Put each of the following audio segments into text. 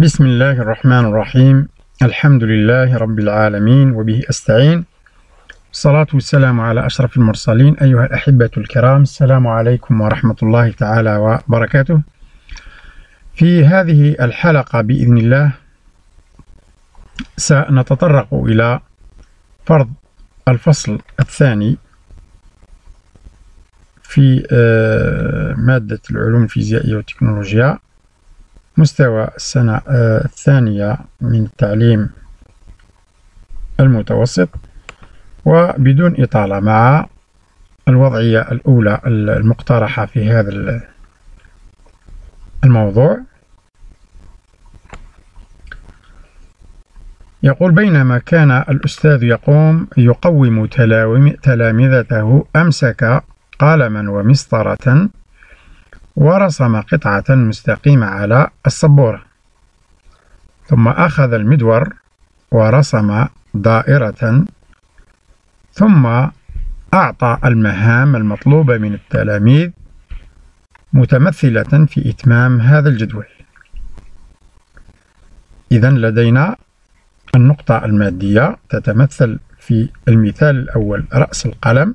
بسم الله الرحمن الرحيم الحمد لله رب العالمين وبه أستعين الصلاة والسلام على أشرف المرسلين أيها الأحبة الكرام السلام عليكم ورحمة الله تعالى وبركاته في هذه الحلقة بإذن الله سنتطرق إلى فرض الفصل الثاني في مادة العلوم الفيزيائية والتكنولوجيا مستوى السنة آه، الثانية من التعليم المتوسط وبدون إطالة مع الوضعية الأولى المقترحة في هذا الموضوع. يقول بينما كان الأستاذ يقوم يقوم تلامذته أمسك قلما ومسطرة ورسم قطعة مستقيمة على السبورة. ثم أخذ المدور ورسم دائرة. ثم أعطى المهام المطلوبة من التلاميذ متمثلة في إتمام هذا الجدول. إذا لدينا النقطة المادية تتمثل في المثال الأول رأس القلم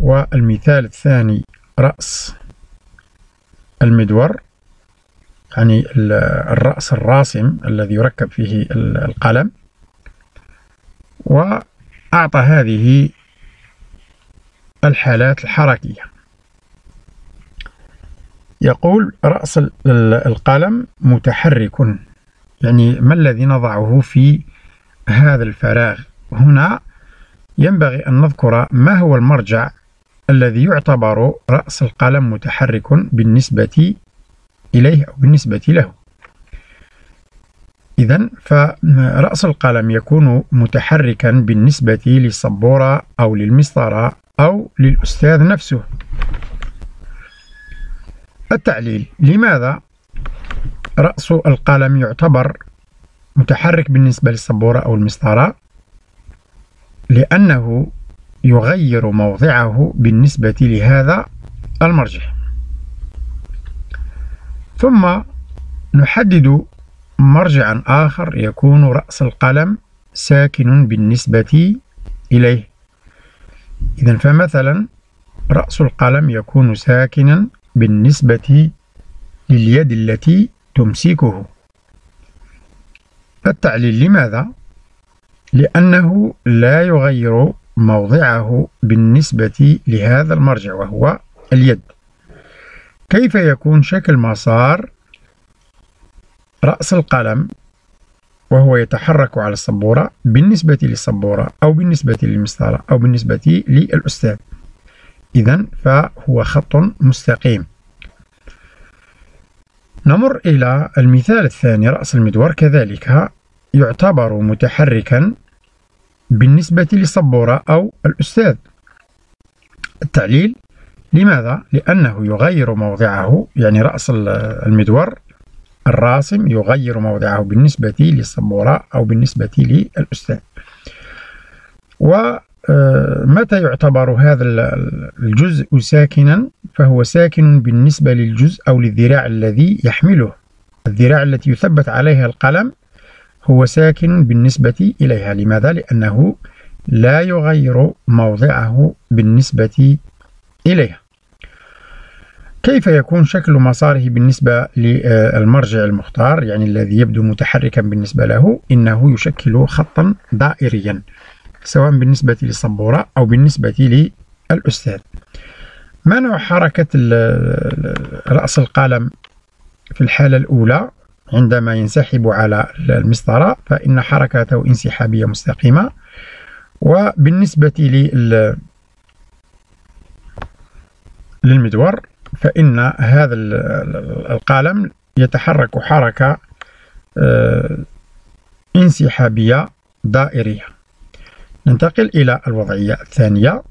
والمثال الثاني رأس المدور يعني الرأس الراسم الذي يركب فيه القلم. وأعطى هذه الحالات الحركية. يقول رأس القلم متحرك. يعني ما الذي نضعه في هذا الفراغ؟ هنا ينبغي أن نذكر ما هو المرجع الذي يعتبر رأس القلم متحرك بالنسبة إليه أو بالنسبة له. إذا فرأس القلم يكون متحركا بالنسبة للسبورة أو للمسطرة أو للأستاذ نفسه. التعليل لماذا رأس القلم يعتبر متحرك بالنسبة للسبورة أو المسطرة؟ لأنه يغير موضعه بالنسبة لهذا المرجع. ثم نحدد مرجعا آخر يكون رأس القلم ساكن بالنسبة إليه. إذا فمثلا رأس القلم يكون ساكنا بالنسبة لليد التي تمسكه. التعليل لماذا؟ لأنه لا يغير موضعه بالنسبة لهذا المرجع وهو اليد. كيف يكون شكل مسار رأس القلم وهو يتحرك على السبورة بالنسبة للسبورة أو بالنسبة للمسطرة أو بالنسبة للأستاذ؟ إذا فهو خط مستقيم. نمر إلى المثال الثاني رأس المدور. كذلك يعتبر متحركا بالنسبة للسبورة أو الأستاذ. التعليل لماذا؟ لأنه يغير موضعه يعني رأس المدور الراسم يغير موضعه بالنسبة للسبورة أو بالنسبة للأستاذ. ومتى يعتبر هذا الجزء ساكنا؟ فهو ساكن بالنسبة للجزء أو للذراع الذي يحمله. الذراع التي يثبت عليها القلم هو ساكن بالنسبة إليها. لماذا؟ لأنه لا يغير موضعه بالنسبة إليها. كيف يكون شكل مساره بالنسبة للمرجع المختار؟ يعني الذي يبدو متحركا بالنسبة له إنه يشكل خطا دائريا سواء بالنسبة للسبورة أو بالنسبة للأستاذ. ما نوع حركة رأس القلم في الحالة الأولى؟ عندما ينسحب على المسطرة فإن حركته انسحابية مستقيمة. وبالنسبة للمدور فإن هذا القلم يتحرك حركة آه، انسحابية دائرية. ننتقل إلى الوضعية الثانية.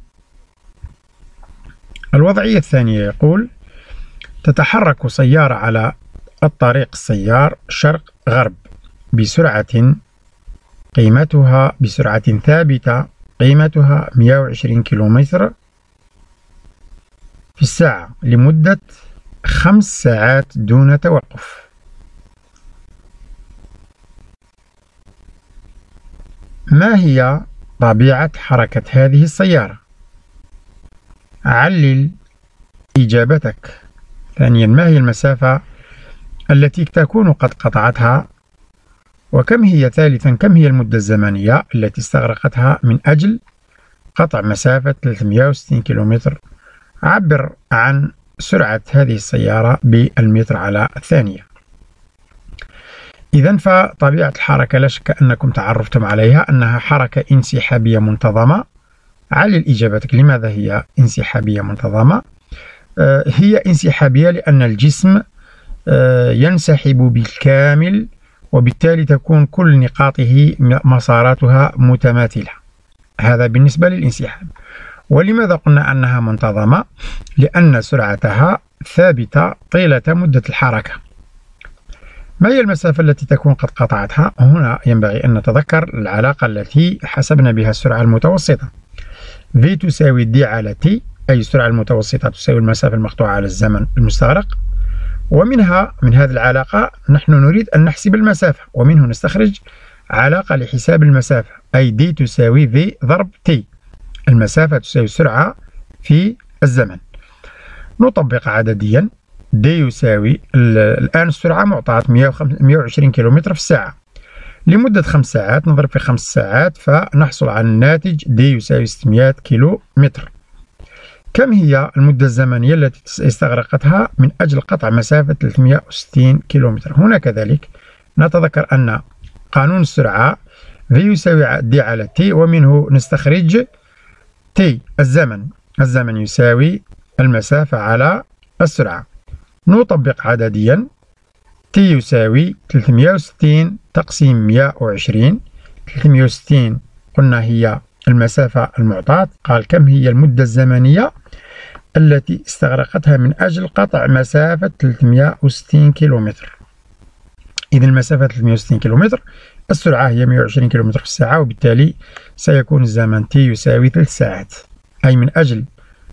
الوضعية الثانية يقول تتحرك سيارة على الطريق السيار شرق غرب بسرعة قيمتها بسرعة ثابتة قيمتها 120 كيلومتر في الساعة لمدة خمس ساعات دون توقف ما هي طبيعة حركة هذه السيارة؟ علل إجابتك ثانيا ما هي المسافة التي تكون قد قطعتها وكم هي ثالثا كم هي المدة الزمنية التي استغرقتها من أجل قطع مسافة 360 كيلومتر عبر عن سرعة هذه السيارة بالمتر على الثانية إذا فطبيعة الحركة لا شك أنكم تعرفتم عليها أنها حركة انسحابية منتظمة. علل إجابتك لماذا هي انسحابية منتظمة؟ آه، هي انسحابية لأن الجسم ينسحب بالكامل وبالتالي تكون كل نقاطه مساراتها متماثلة. هذا بالنسبة للانسحاب. ولماذا قلنا أنها منتظمة؟ لأن سرعتها ثابتة طيلة مدة الحركة. ما هي المسافة التي تكون قد قطعتها؟ هنا ينبغي أن نتذكر العلاقة التي حسبنا بها السرعة المتوسطة. V تساوي D على T أي السرعة المتوسطة تساوي المسافة المقطوعة على الزمن المستغرق ومنها من هذه العلاقة نحن نريد أن نحسب المسافة ومنه نستخرج علاقة لحساب المسافة أي D تساوي V ضرب T. المسافة تساوي السرعة في الزمن. نطبق عدديا. D يساوي الآن السرعة معطاة 120 كم في الساعة. لمدة خمس ساعات نضرب في خمس ساعات فنحصل على الناتج D يساوي 600 كيلو متر كم هي المدة الزمنية التي استغرقتها من أجل قطع مسافة 360 كيلومتر؟ هنا كذلك نتذكر أن قانون السرعة V يساوي D على T ومنه نستخرج T الزمن. الزمن يساوي المسافة على السرعة. نطبق عدديا. T يساوي 360 تقسيم 120 360 قلنا هي المسافة المعطاة. قال كم هي المدة الزمنية التي استغرقتها من أجل قطع مسافة 360 كيلومتر؟ إذا المسافة 360 كيلومتر السرعة هي 120 كيلومتر في الساعة وبالتالي سيكون الزمن t يساوي 3 ساعات أي من أجل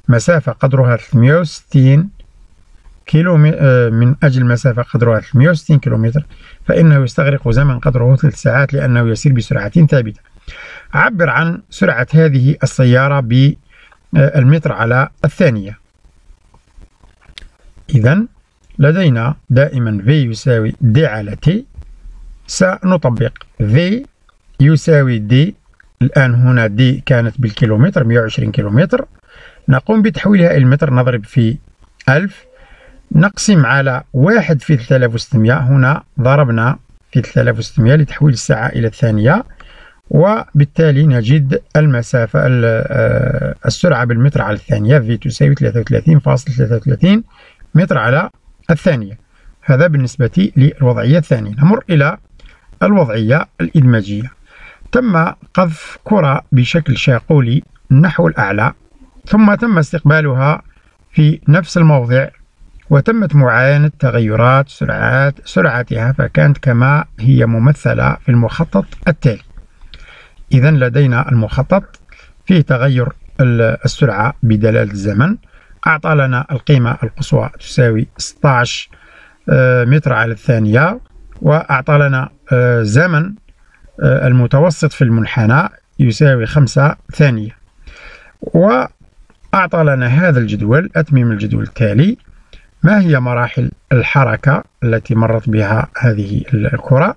مسافة قدرها 360 كيلو آه، من أجل مسافة قدرها 360 كيلومتر فإنه يستغرق زمن قدره 3 ساعات لأنه يسير بسرعة ثابتة. عبر عن سرعة هذه السيارة بالمتر على الثانية. إذا لدينا دائما V يساوي D على T. سنطبق V يساوي D. الآن هنا D كانت بالكيلومتر 120 كيلومتر. نقوم بتحويلها إلى المتر نضرب في 1000 نقسم على واحد في 3600 هنا ضربنا في 3600 لتحويل الساعة إلى الثانية. وبالتالي نجد المسافة آه، السرعة بالمتر على الثانية V تساوي 33.33 متر على الثانية. هذا بالنسبة للوضعية الثانية. نمر إلى الوضعية الإدماجية. تم قذف كرة بشكل شاقولي نحو الأعلى ثم تم استقبالها في نفس الموضع وتمت معاينة تغيرات سرعات سرعتها فكانت كما هي ممثلة في المخطط التالي. إذا لدينا المخطط فيه تغير السرعة بدلالة الزمن. أعطى لنا القيمة القصوى تساوي 16 آه، متر على الثانية. وأعطى لنا آه، زمن آه، المتوسط في المنحنى يساوي 5 ثانية. وأعطى لنا هذا الجدول أتمم الجدول التالي. ما هي مراحل الحركة التي مرت بها هذه الكرة؟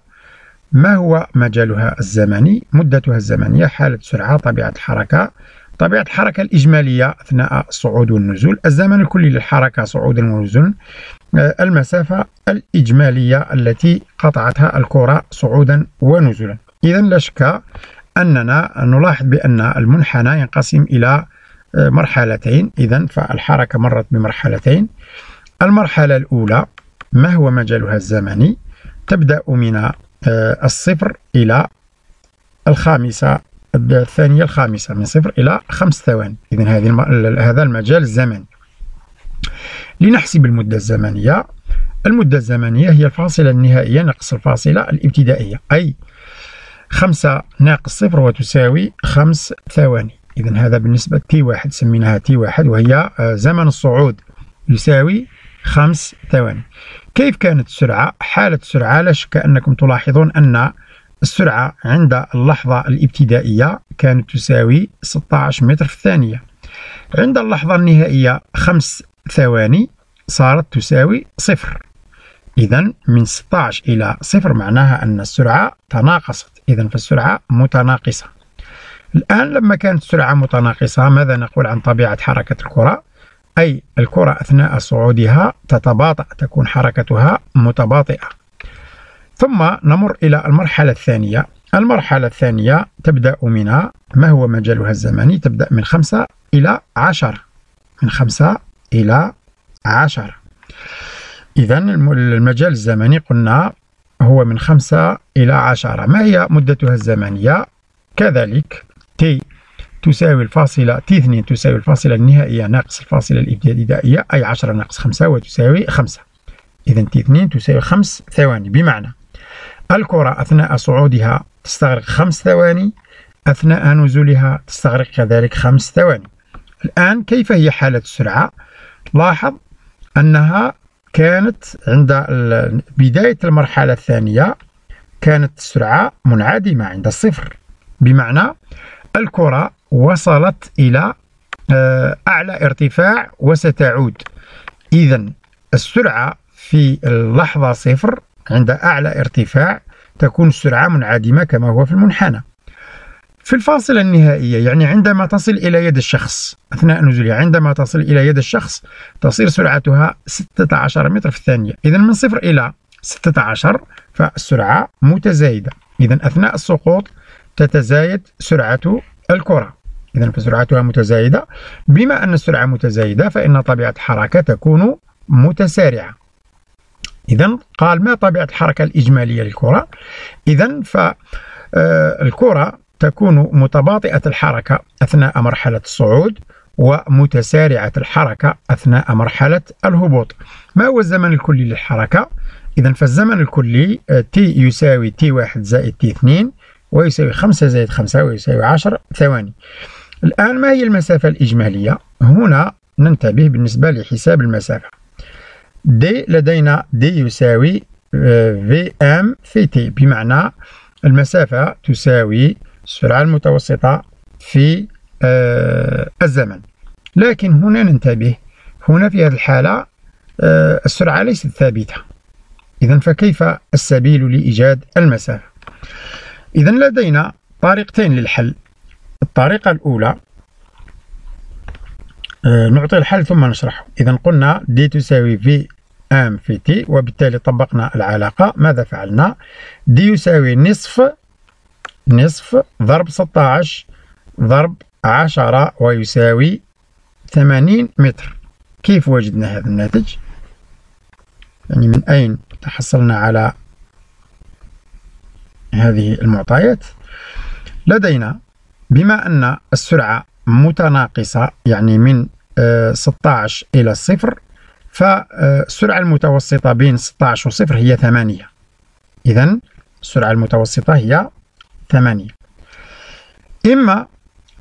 ما هو مجالها الزمني؟ مدتها الزمنية حالة سرعة طبيعة الحركة. طبيعة الحركة الإجمالية أثناء الصعود والنزول الزمن الكلي للحركة صعودا ونزولا آه، المسافة الإجمالية التي قطعتها الكرة صعودا ونزولا. إذا لا شك أننا نلاحظ بأن المنحنى ينقسم إلى آه، مرحلتين. إذا فالحركة مرت بمرحلتين. المرحلة الأولى ما هو مجالها الزمني؟ تبدأ من الصفر إلى الخامسة الثانية الخامسة من صفر إلى خمس ثواني. إذن هذه هذا المجال الزمني. لنحسب المدة الزمنية. المدة الزمنية هي الفاصلة النهائية ناقص الفاصلة الابتدائية. أي خمسة ناقص صفر وتساوي خمس ثواني. إذا هذا بالنسبة تي واحد سميناها تي واحد وهي آه، زمن الصعود يساوي خمس ثواني. كيف كانت السرعة؟ حالة السرعة لا شك أنكم تلاحظون أن السرعة عند اللحظة الابتدائية كانت تساوي 16 متر في الثانية. عند اللحظة النهائية خمس ثواني صارت تساوي صفر. إذا من 16 إلى صفر معناها أن السرعة تناقصت. إذا فالسرعة متناقصة. الآن لما كانت السرعة متناقصة ماذا نقول عن طبيعة حركة الكرة؟ أي الكرة أثناء صعودها تتباطأ تكون حركتها متباطئة. ثم نمر إلى المرحلة الثانية. المرحلة الثانية تبدأ من ما هو مجالها الزمني؟ تبدأ من خمسة إلى عشرة من خمسة إلى عشرة إذا المجال الزمني قلنا هو من خمسة إلى عشرة ما هي مدتها الزمنية؟ كذلك تي تساوي الفاصلة تي 2 تساوي الفاصلة النهائية ناقص الفاصلة الابتدائية أي 10 ناقص 5 وتساوي 5 إذا تي 2 تساوي 5 ثواني. بمعنى الكرة أثناء صعودها تستغرق 5 ثواني أثناء نزولها تستغرق كذلك 5 ثواني. الآن كيف هي حالة السرعة؟ لاحظ أنها كانت عند بداية المرحلة الثانية كانت السرعة منعدمة عند الصفر. بمعنى الكرة وصلت إلى آه، أعلى ارتفاع وستعود. إذا السرعة في اللحظة صفر عند أعلى ارتفاع تكون السرعة منعدمة كما هو في المنحنى. في الفاصلة النهائية يعني عندما تصل إلى يد الشخص أثناء نزولها عندما تصل إلى يد الشخص تصير سرعتها 16 متر في الثانية. إذا من صفر إلى 16 فالسرعة متزايدة. إذا أثناء السقوط تتزايد سرعة الكرة. إذا فسرعتها متزايدة. بما أن السرعة متزايدة فإن طبيعة الحركة تكون متسارعة. إذا قال ما طبيعة الحركة الإجمالية للكرة؟ إذا فالكرة تكون متباطئة الحركة أثناء مرحلة الصعود ومتسارعة الحركة أثناء مرحلة الهبوط. ما هو الزمن الكلي للحركة؟ إذا فالزمن الكلي T يساوي T1 زائد T2 ويساوي 5 زائد 5 ويساوي 10 ثواني. الآن ما هي المسافة الإجمالية؟ هنا ننتبه بالنسبة لحساب المسافة. D لدينا D يساوي VM في T. بمعنى المسافة تساوي السرعة المتوسطة في آه، الزمن. لكن هنا ننتبه. هنا في هذه الحالة آه، السرعة ليست ثابتة. إذا فكيف السبيل لإيجاد المسافة؟ إذا لدينا طريقتين للحل. الطريقة الأولى آه، نعطي الحل ثم نشرحه. إذا قلنا دي تساوي في آم في تي وبالتالي طبقنا العلاقة. ماذا فعلنا؟ دي يساوي نصف نصف ضرب 16 ضرب 10 ويساوي 80 متر. كيف وجدنا هذا الناتج؟ يعني من أين تحصلنا على هذه المعطيات؟ لدينا بما أن السرعة متناقصة يعني من 16 آه، إلى صفر فالسرعة المتوسطة بين 16 وصفر هي 8 إذا السرعة المتوسطة هي 8 إما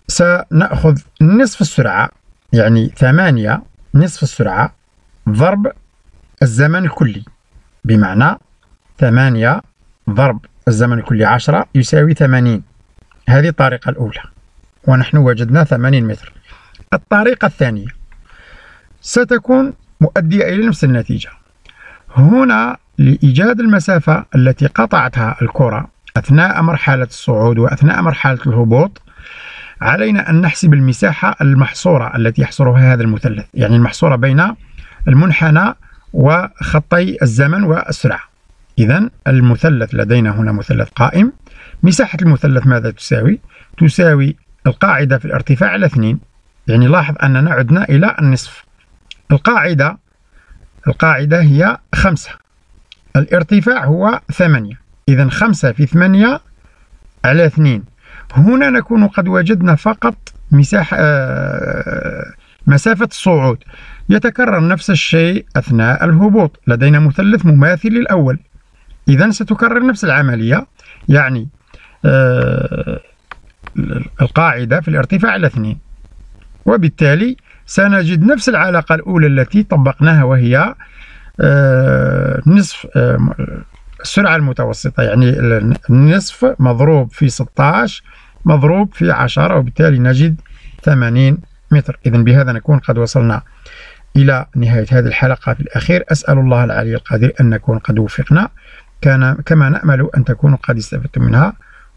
سنأخذ نصف السرعة يعني 8 نصف السرعة ضرب الزمن الكلي. بمعنى 8 ضرب الزمن الكلي 10 يساوي 80 هذه الطريقة الأولى. ونحن وجدنا 80 متر. الطريقة الثانية ستكون مؤدية إلى نفس النتيجة. هنا لإيجاد المسافة التي قطعتها الكرة أثناء مرحلة الصعود وأثناء مرحلة الهبوط علينا أن نحسب المساحة المحصورة التي يحصرها هذا المثلث. يعني المحصورة بين المنحنى وخطي الزمن والسرعة. إذا المثلث لدينا هنا مثلث قائم. مساحة المثلث ماذا تساوي؟ تساوي القاعدة في الارتفاع على 2 يعني لاحظ أننا عدنا إلى النصف. القاعدة القاعدة هي 5 الارتفاع هو 8 إذا 5 في 8 على 2 هنا نكون قد وجدنا فقط مساحة آه، مسافة الصعود. يتكرر نفس الشيء أثناء الهبوط. لدينا مثلث مماثل للأول. إذا ستكرر نفس العملية. يعني القاعدة في الارتفاع على 2 وبالتالي سنجد نفس العلاقة الأولى التي طبقناها وهي آه نصف آه السرعة المتوسطة يعني النصف مضروب في 16 مضروب في 10 وبالتالي نجد 80 متر. إذا بهذا نكون قد وصلنا إلى نهاية هذه الحلقة. في الأخير أسأل الله العلي القدير أن نكون قد وفقنا كان كما نأمل أن تكونوا قد استفدتم منها.